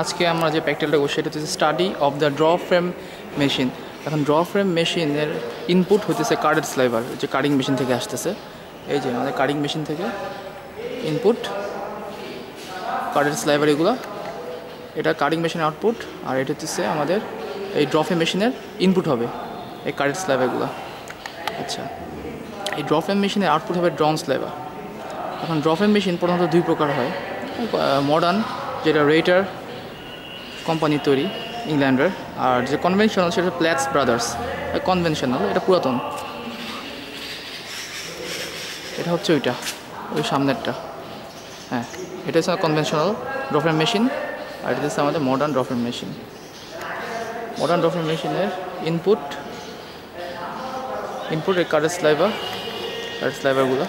আজকে আমরা যে প্র্যাকটিক্যালটা করছি সেটা হচ্ছে study of the draw frame machine এখন ড্র ফ্রেম মেশিনের ইনপুট হতেছে কার্ডের স্লাইভার যে কাটিং মেশিন থেকে আসতেছে। এই যে আমাদের কাটিং মেশিন থেকে ইনপুট কার্ডের স্লাইভার এগুলো। এটা কাটিং মেশিন আউটপুট আর এটা হচ্ছে আমাদের এই ড্র ফ্রেম মেশিনের ইনপুট হবে, এই কার্ডের স্লাইভারগুলো আচ্ছা এই ড্র ফ্রেম মেশিনের আউটপুট হবে ড্রন স্লাইভার এখন ড্র ফ্রেম মেশিন প্রধানত দুই প্রকার হয়। মডার্ন যেটা রেটার কোম্পানির তৈরি ইংল্যান্ডের আর যে কনভেনশনাল সেটা প্ল্যাটস ব্রাদার্স কনভেনশনাল এটা পুরাতন। এটা হচ্ছে ওইটা, ওই সামনেরটা। হ্যাঁ এটা হচ্ছে কনভেনশনাল ড্রফের মেশিন আর এটা হচ্ছে আমাদের মডার্ন ড্রফের মেশিন মডার্ন ড্রফের মেশিনের ইনপুট ইনপুট এই কারের স্লাইভার কারের স্লাইভারগুলো